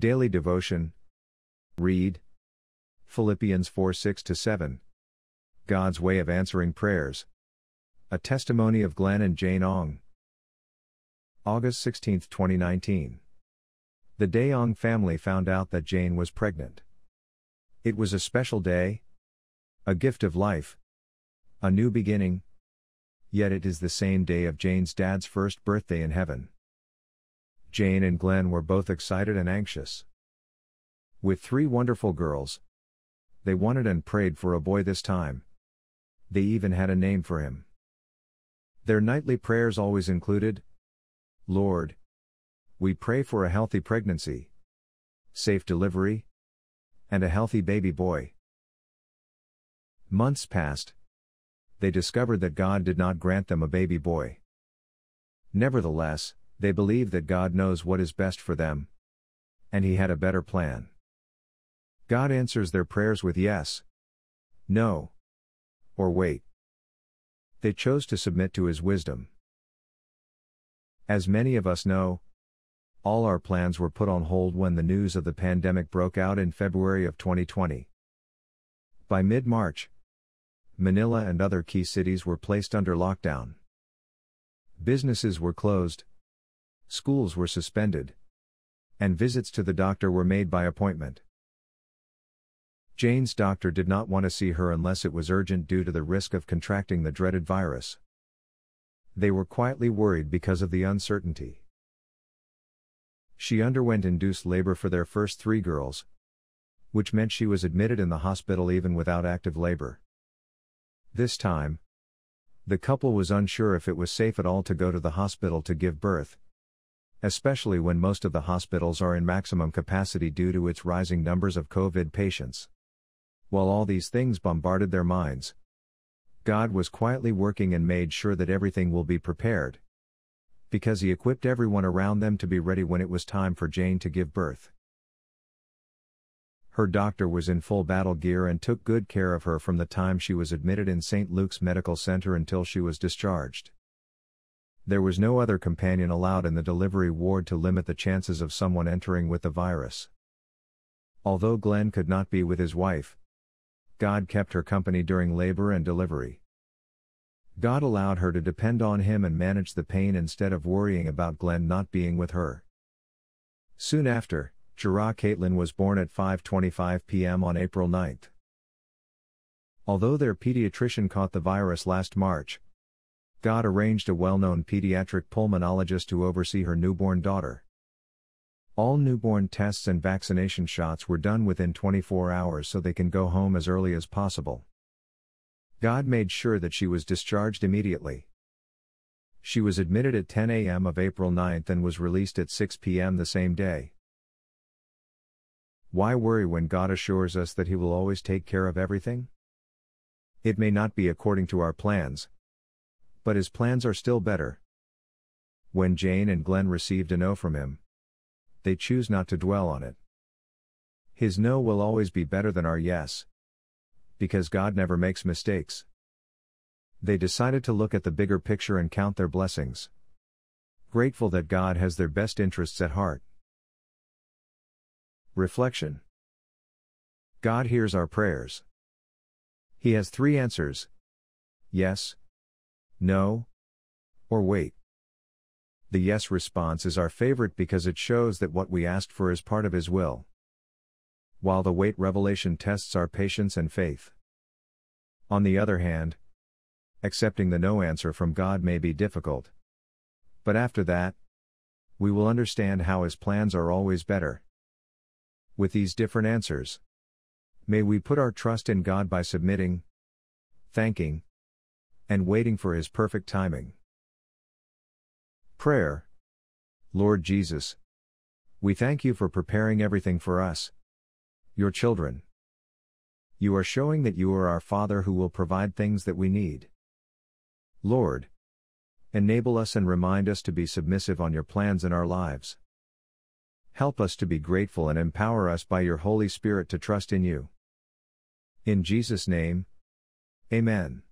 Daily Devotion. Read. Philippians 4 6 7. God's Way of Answering Prayers. A Testimony of Glenn and Jane Ong. August 16, 2019. The De Ong family found out that Jane was pregnant. It was a special day, a gift of life, a new beginning. Yet it is the same day of Jane's dad's first birthday in heaven. Jane and Glenn were both excited and anxious. With three wonderful girls, they wanted and prayed for a boy this time. They even had a name for him. Their nightly prayers always included Lord, we pray for a healthy pregnancy, safe delivery, and a healthy baby boy. Months passed. They discovered that God did not grant them a baby boy. Nevertheless, they believe that God knows what is best for them. And He had a better plan. God answers their prayers with yes, no, or wait. They chose to submit to His wisdom. As many of us know, all our plans were put on hold when the news of the pandemic broke out in February of 2020. By mid March, Manila and other key cities were placed under lockdown. Businesses were closed, schools were suspended, and visits to the doctor were made by appointment. Jane's doctor did not want to see her unless it was urgent due to the risk of contracting the dreaded virus. They were quietly worried because of the uncertainty. She underwent induced labor for their first three girls, which meant she was admitted in the hospital even without active labor. This time, the couple was unsure if it was safe at all to go to the hospital to give birth, especially when most of the hospitals are in maximum capacity due to its rising numbers of COVID patients. While all these things bombarded their minds, God was quietly working and made sure that everything will be prepared. Because He equipped everyone around them to be ready when it was time for Jane to give birth. Her doctor was in full battle gear and took good care of her from the time she was admitted in St. Luke's Medical Center until she was discharged. There was no other companion allowed in the delivery ward to limit the chances of someone entering with the virus. Although Glenn could not be with his wife, God kept her company during labor and delivery. God allowed her to depend on him and manage the pain instead of worrying about Glenn not being with her. Soon after, Jara Caitlin was born at 5:25 p.m. on April 9. Although their pediatrician caught the virus last March, God arranged a well-known pediatric pulmonologist to oversee her newborn daughter. All newborn tests and vaccination shots were done within 24 hours so they can go home as early as possible. God made sure that she was discharged immediately. She was admitted at 10 a.m. of April 9 and was released at 6 p.m. the same day. Why worry when God assures us that He will always take care of everything? It may not be according to our plans, but His plans are still better. When Jane and Glenn received a no from Him, they choose not to dwell on it. His no will always be better than our yes. Because God never makes mistakes. They decided to look at the bigger picture and count their blessings. Grateful that God has their best interests at heart. Reflection God hears our prayers. He has three answers yes, no, or wait. The yes response is our favorite because it shows that what we asked for is part of His will. While the wait revelation tests our patience and faith. On the other hand, accepting the no answer from God may be difficult. But after that, we will understand how His plans are always better. With these different answers, may we put our trust in God by submitting, thanking, and waiting for His perfect timing. Prayer Lord Jesus, we thank you for preparing everything for us, your children. You are showing that you are our Father who will provide things that we need. Lord, enable us and remind us to be submissive on your plans in our lives. Help us to be grateful and empower us by your Holy Spirit to trust in you. In Jesus' name, Amen.